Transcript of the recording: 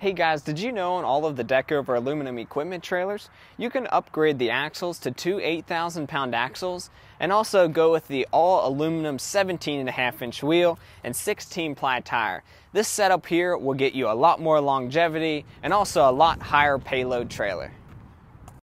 Hey guys, did you know on all of the deck over aluminum equipment trailers, you can upgrade the axles to two 8,000 pound axles and also go with the all aluminum 17 and a half inch wheel and 16 ply tire. This setup here will get you a lot more longevity and also a lot higher payload trailer.